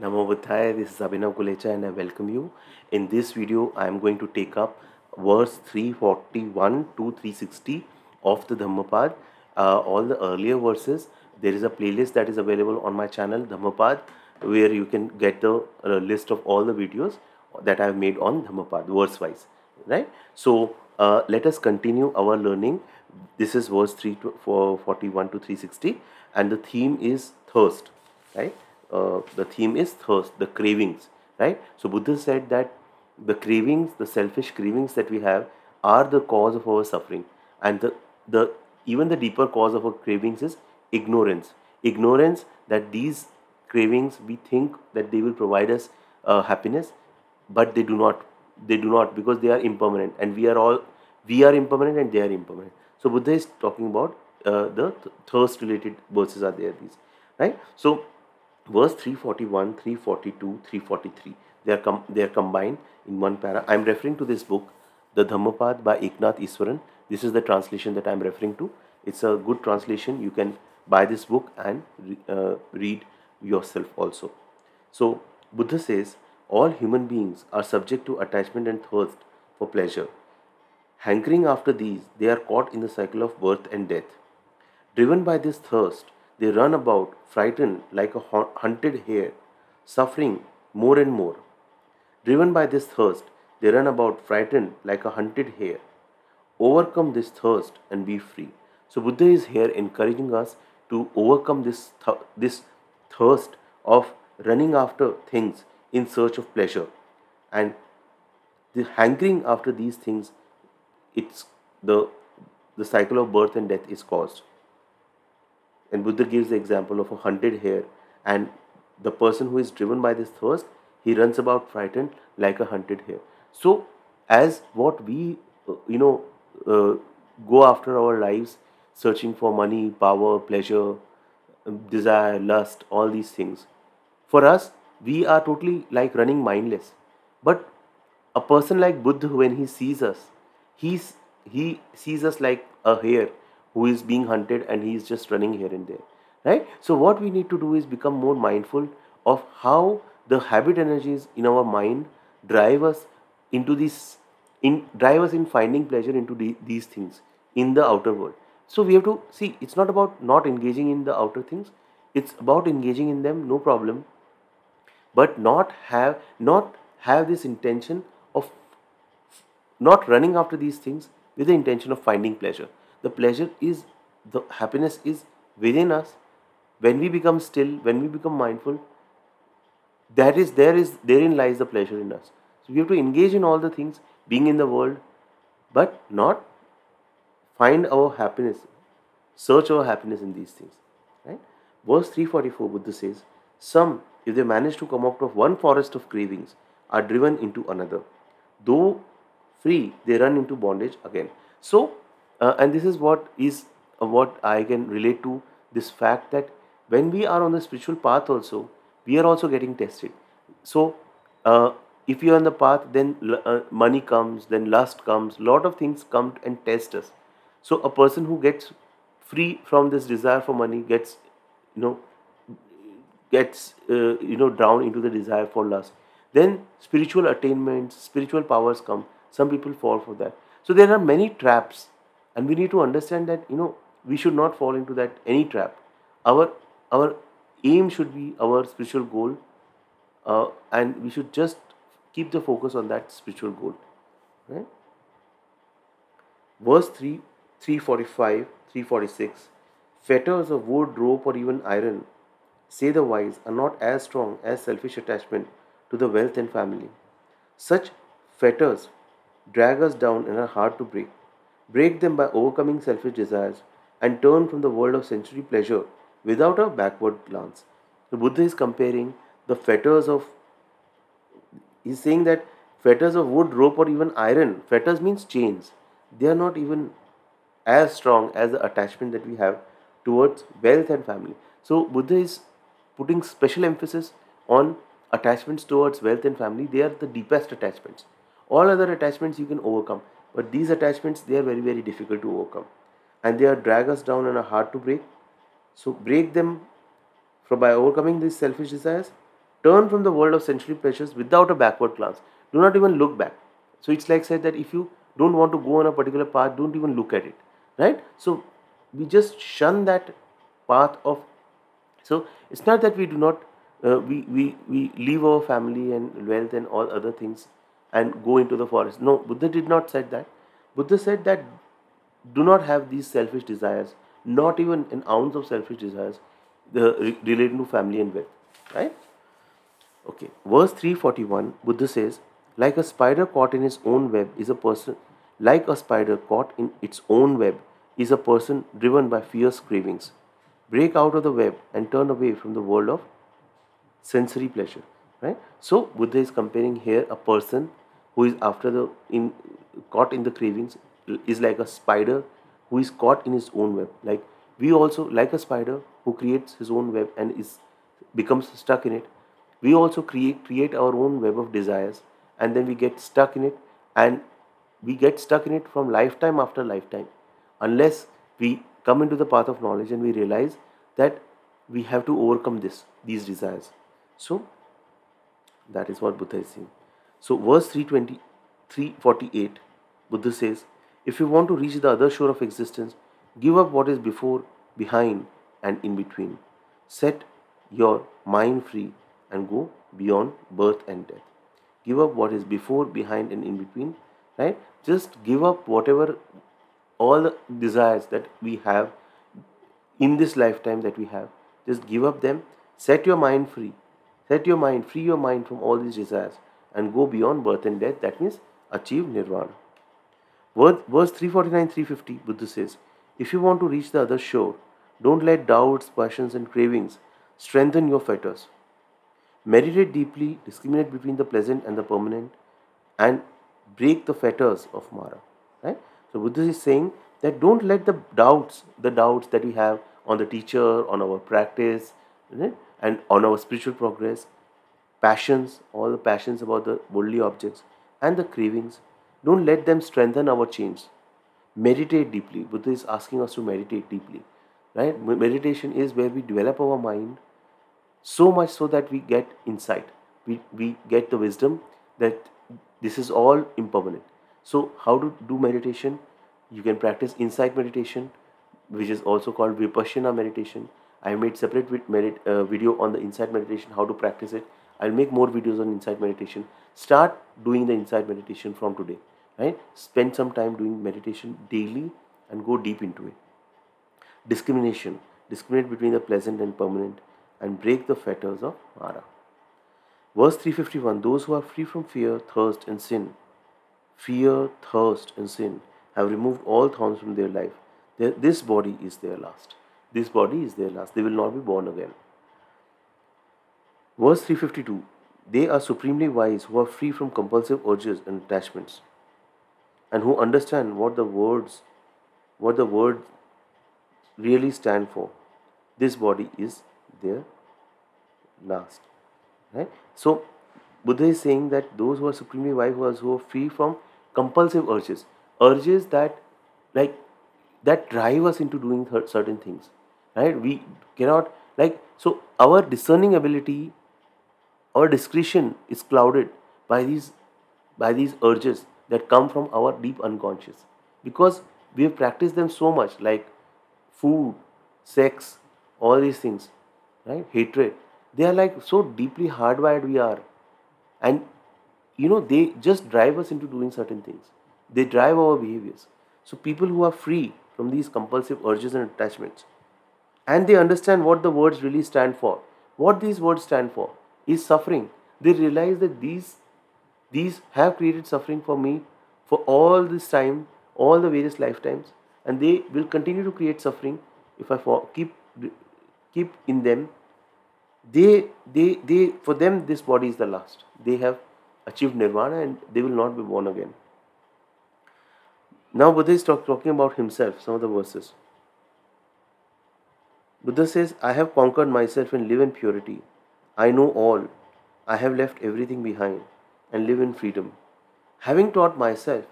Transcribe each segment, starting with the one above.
Namo Buddhaya, this is Abhinav Gulechha and I welcome you. In this video, I am going to take up verse 341 to 360 of the Dhammapad. Uh, all the earlier verses, there is a playlist that is available on my channel Dhammapad where you can get the uh, list of all the videos that I have made on Dhammapad verse wise. Right? So, uh, let us continue our learning. This is verse 341 to 360 and the theme is thirst. Right? Uh, the theme is thirst, the cravings, right? So Buddha said that the cravings, the selfish cravings that we have are the cause of our suffering. And the, the even the deeper cause of our cravings is ignorance. Ignorance that these cravings, we think that they will provide us uh, happiness, but they do not. They do not because they are impermanent and we are all, we are impermanent and they are impermanent. So Buddha is talking about uh, the th thirst related verses are there these, right? So verse 341 342 343 they are they are combined in one para i am referring to this book the dhammapad by eknath Easwaran. This is the translation that i am referring to. It's a good translation. You can buy this book and uh, read yourself also. So buddha says all human beings are subject to attachment and thirst for pleasure. Hankering after these they are caught in the cycle of birth and death. Driven by this thirst they run about, frightened like a hunted hare, suffering more and more. Driven by this thirst, they run about, frightened like a hunted hare. Overcome this thirst and be free. So Buddha is here encouraging us to overcome this th this thirst of running after things in search of pleasure, and the hankering after these things, it's the the cycle of birth and death is caused. And Buddha gives the example of a hunted hare, and the person who is driven by this thirst, he runs about frightened like a hunted hare. So, as what we, uh, you know, uh, go after our lives, searching for money, power, pleasure, um, desire, lust, all these things, for us, we are totally like running mindless. But a person like Buddha, when he sees us, he's, he sees us like a hare who is being hunted and he is just running here and there right? So what we need to do is become more mindful of how the habit energies in our mind drive us into this in drive us in finding pleasure into the, these things in the outer world. So we have to see it's not about not engaging in the outer things. It's about engaging in them no problem. But not have not have this intention of not running after these things with the intention of finding pleasure the pleasure is the happiness is within us. When we become still when we become mindful that is there is therein lies the pleasure in us. So we have to engage in all the things being in the world but not find our happiness search our happiness in these things right? Verse 344 buddha says some if they manage to come out of one forest of cravings are driven into another. Though free they run into bondage again. So uh, and this is what is uh, what I can relate to this fact that when we are on the spiritual path also we are also getting tested. So uh, if you are on the path then uh, money comes then lust comes lot of things come and test us. So a person who gets free from this desire for money gets you know gets uh, you know drowned into the desire for lust. Then spiritual attainments spiritual powers come. Some people fall for that. So there are many traps and we need to understand that you know we should not fall into that any trap. Our our aim should be our spiritual goal uh, and we should just keep the focus on that spiritual goal right? Verse 3 345 346 fetters of wood rope or even iron say the wise are not as strong as selfish attachment to the wealth and family. Such fetters drag us down and are hard to break break them by overcoming selfish desires, and turn from the world of sensory pleasure without a backward glance. The Buddha is comparing the fetters of, he's saying that fetters of wood, rope, or even iron, fetters means chains, they are not even as strong as the attachment that we have towards wealth and family. So, Buddha is putting special emphasis on attachments towards wealth and family, they are the deepest attachments. All other attachments you can overcome. But these attachments, they are very, very difficult to overcome. And they are drag us down and are hard to break. So break them from by overcoming these selfish desires Turn from the world of sensory pleasures without a backward glance. Do not even look back. So it's like said that if you don't want to go on a particular path, don't even look at it. Right? So we just shun that path of so it's not that we do not uh, we, we we leave our family and wealth and all other things and go into the forest. No, Buddha did not said that. Buddha said that do not have these selfish desires, not even an ounce of selfish desires the, relating to family and wealth. Right? Okay. Verse 341, Buddha says, like a spider caught in its own web is a person, like a spider caught in its own web is a person driven by fierce cravings. Break out of the web and turn away from the world of sensory pleasure. Right? So Buddha is comparing here a person who is after the in caught in the cravings is like a spider who is caught in his own web. Like we also like a spider who creates his own web and is becomes stuck in it. We also create create our own web of desires and then we get stuck in it and we get stuck in it from lifetime after lifetime unless we come into the path of knowledge and we realize that we have to overcome this these desires so that is what buddha is saying so verse 320 348 buddha says if you want to reach the other shore of existence give up what is before behind and in between. Set your mind free and go beyond birth and death. Give up what is before behind and in between right? Just give up whatever all the desires that we have in this lifetime that we have. Just give up them. Set your mind free. Set your mind free your mind from all these desires and go beyond birth and death that means achieve nirvana verse 349 350 buddha says if you want to reach the other shore don't let doubts passions and cravings strengthen your fetters Meditate deeply, discriminate between the pleasant and the permanent, and break the fetters of Mara. Right? So Buddha is saying that don't let the doubts, the doubts that we have on the teacher, on our practice, right? and on our spiritual progress, passions, all the passions about the worldly objects, and the cravings, don't let them strengthen our chains. Meditate deeply. Buddha is asking us to meditate deeply. Right? Meditation is where we develop our mind so much so that we get insight we, we get the wisdom that this is all impermanent so how to do meditation you can practice insight meditation which is also called vipassana meditation i made separate uh, video on the insight meditation how to practice it i'll make more videos on insight meditation start doing the insight meditation from today right spend some time doing meditation daily and go deep into it discrimination discriminate between the pleasant and permanent and break the fetters of Mara. Verse 351 Those who are free from fear, thirst, and sin, fear, thirst, and sin, have removed all thorns from their life. This body is their last. This body is their last. They will not be born again. Verse 352 They are supremely wise who are free from compulsive urges and attachments, and who understand what the words, what the words really stand for. This body is their last right so buddha is saying that those who are supremely wise who are, who are free from compulsive urges urges that like that drive us into doing certain things right we cannot like so our discerning ability our discretion is clouded by these by these urges that come from our deep unconscious. Because we have practiced them so much like food sex all these things right? Hatred. They are like so deeply hardwired we are. And you know they just drive us into doing certain things. They drive our behaviors. So people who are free from these compulsive urges and attachments and they understand what the words really stand for. What these words stand for is suffering. They realize that these these have created suffering for me for all this time all the various lifetimes and they will continue to create suffering if i keep keep in them. They they they for them this body is the last. They have achieved nirvana and they will not be born again. Now buddha is talk, talking about himself some of the verses. Buddha says i have conquered myself and live in purity i know all i have left everything behind and live in freedom having taught myself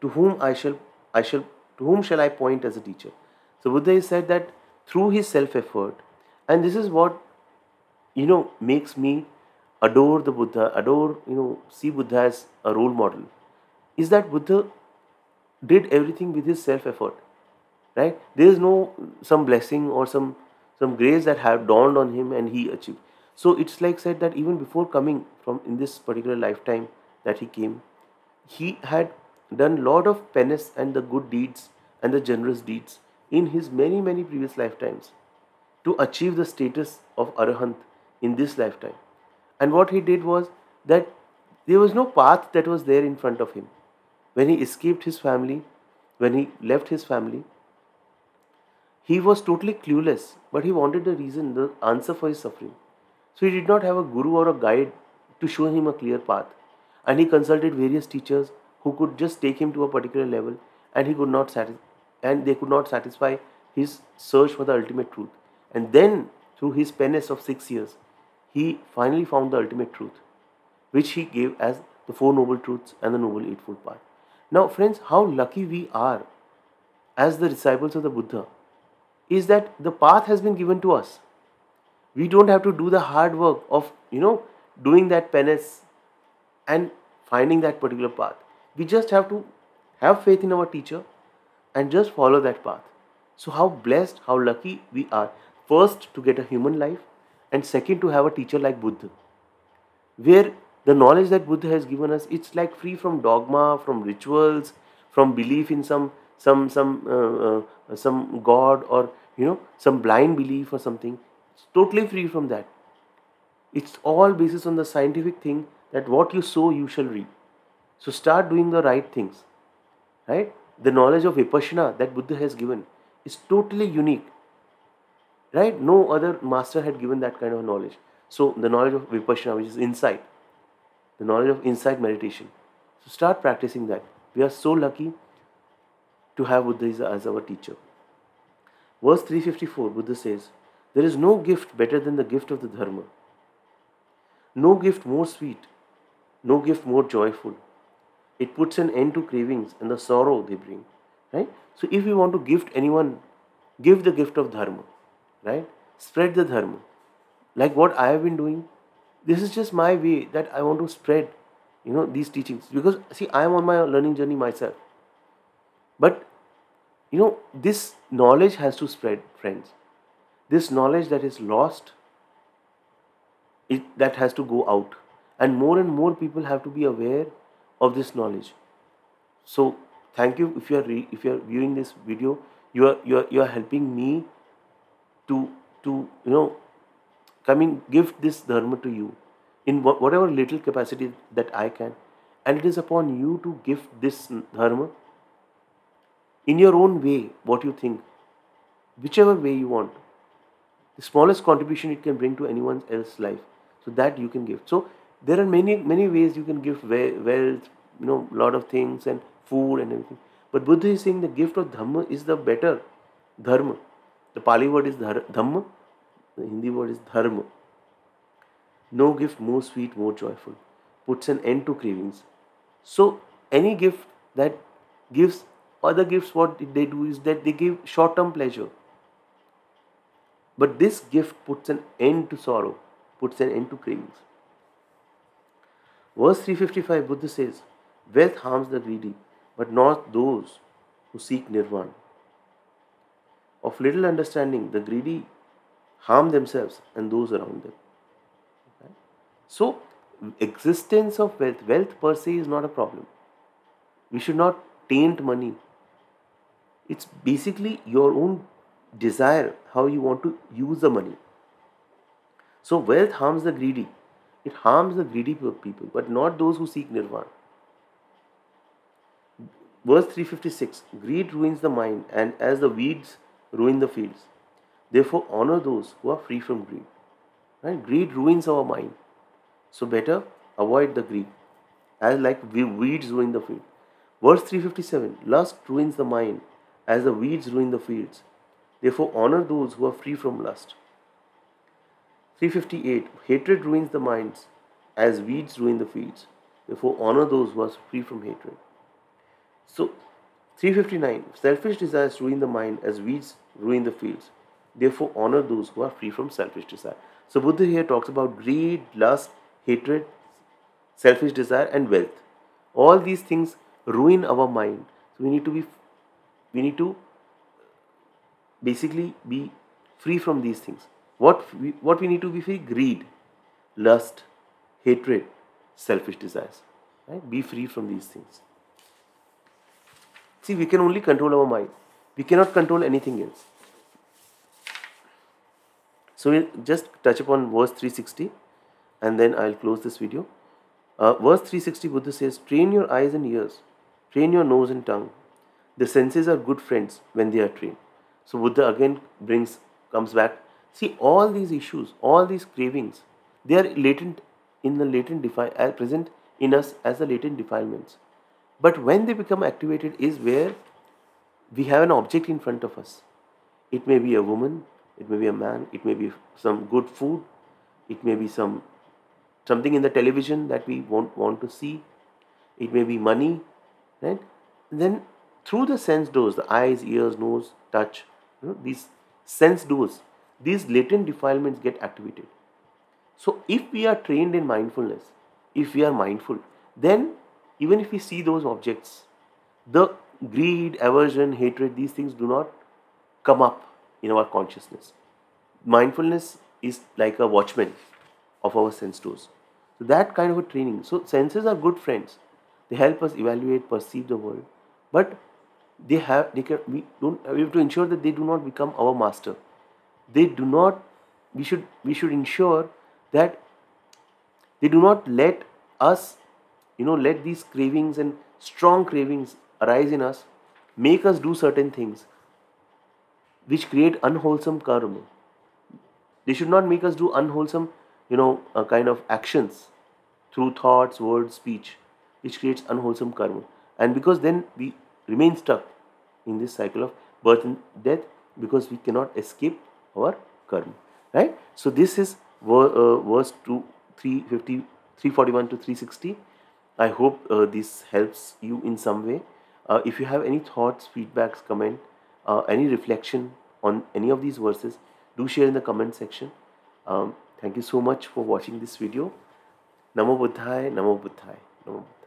to whom i shall i shall to whom shall i point as a teacher so buddha has said that through his self effort and this is what you know makes me adore the Buddha, adore, you know, see Buddha as a role model, is that Buddha did everything with his self effort. Right? There is no some blessing or some some grace that have dawned on him and he achieved. So it's like said that even before coming from in this particular lifetime that he came, he had done lot of penance and the good deeds and the generous deeds in his many many previous lifetimes to achieve the status of arahant in this lifetime. And what he did was that there was no path that was there in front of him. When he escaped his family, when he left his family, he was totally clueless, but he wanted the reason, the answer for his suffering. So he did not have a guru or a guide to show him a clear path. And he consulted various teachers who could just take him to a particular level and he could not satisfy and they could not satisfy his search for the ultimate truth. And then through his penance of six years, he finally found the ultimate truth, which he gave as the Four Noble Truths and the Noble Eightfold Path. Now, friends, how lucky we are as the disciples of the Buddha is that the path has been given to us. We don't have to do the hard work of, you know, doing that penance and finding that particular path. We just have to have faith in our teacher and just follow that path. So, how blessed, how lucky we are. First, to get a human life, and second to have a teacher like buddha where the knowledge that buddha has given us it's like free from dogma from rituals from belief in some some some uh, uh, some god or you know some blind belief or something it's totally free from that. It's all basis on the scientific thing that what you sow you shall reap. So start doing the right things right? The knowledge of vipassana that buddha has given is totally unique right? No other master had given that kind of knowledge. So the knowledge of vipassana which is insight the knowledge of insight meditation. So start practicing that. We are so lucky to have buddha as our teacher. Verse 354 buddha says there is no gift better than the gift of the dharma no gift more sweet no gift more joyful it puts an end to cravings and the sorrow they bring right so if you want to gift anyone give the gift of dharma right? Spread the dharma. Like what I have been doing, this is just my way that I want to spread, you know, these teachings. Because see, I am on my learning journey myself. But you know, this knowledge has to spread, friends. This knowledge that is lost, it that has to go out. And more and more people have to be aware of this knowledge. So thank you if you are if you are viewing this video you are you are, you are helping me to to you know coming give this dharma to you in whatever little capacity that I can and it is upon you to give this dharma in your own way what you think whichever way you want the smallest contribution it can bring to anyone else's life so that you can give so there are many many ways you can give wealth you know lot of things and food and everything but buddha is saying the gift of dhamma is the better dharma the Pali word is Dhamma, the Hindi word is Dharma. No gift more sweet, more joyful, puts an end to cravings. So, any gift that gives other gifts, what they do is that they give short term pleasure. But this gift puts an end to sorrow, puts an end to cravings. Verse 355 Buddha says, Wealth harms the greedy, but not those who seek nirvana of little understanding, the greedy harm themselves and those around them. So, existence of wealth, wealth per se is not a problem. We should not taint money. It's basically your own desire, how you want to use the money. So, wealth harms the greedy. It harms the greedy people, but not those who seek nirvana. Verse 356 Greed ruins the mind, and as the weeds ruin the fields. Therefore, honor those who are free from greed. Right? Greed ruins our mind. So better avoid the greed. As like weeds ruin the field. Verse 357 Lust ruins the mind as the weeds ruin the fields. Therefore, honor those who are free from lust. 358 Hatred ruins the minds as weeds ruin the fields. Therefore, honor those who are free from hatred. So, 359 Selfish desires ruin the mind as weeds ruin the fields. Therefore, honor those who are free from selfish desire. So, Buddha here talks about greed, lust, hatred, selfish desire, and wealth. All these things ruin our mind. So we need to be, we need to basically be free from these things. What we, what we need to be free? Greed, lust, hatred, selfish desires. Right? Be free from these things. See, we can only control our mind. We cannot control anything else. So we'll just touch upon verse 360 and then I'll close this video. Uh, verse 360 Buddha says, Train your eyes and ears, train your nose and tongue. The senses are good friends when they are trained. So Buddha again brings, comes back. See, all these issues, all these cravings, they are latent in the latent defile, uh, present in us as the latent defilements. But when they become activated is where we have an object in front of us. It may be a woman, it may be a man, it may be some good food, it may be some something in the television that we won't want to see, it may be money, right? And then through the sense doors, the eyes, ears, nose, touch, you know, these sense doors, these latent defilements get activated. So if we are trained in mindfulness, if we are mindful, then even if we see those objects, the greed, aversion, hatred, these things do not come up in our consciousness. Mindfulness is like a watchman of our sense doors. So that kind of a training. So senses are good friends. They help us evaluate, perceive the world, but they have they can we don't we have to ensure that they do not become our master. They do not. We should we should ensure that they do not let us you know let these cravings and strong cravings arise in us make us do certain things which create unwholesome karma they should not make us do unwholesome you know uh, kind of actions through thoughts words speech which creates unwholesome karma and because then we remain stuck in this cycle of birth and death because we cannot escape our karma right? So this is uh, verse 2 350 341 to 360 i hope uh, this helps you in some way. Uh, if you have any thoughts feedbacks comment uh, any reflection on any of these verses do share in the comment section. Um, thank you so much for watching this video. Namo buddhaya namo buddhaya namo buddhaya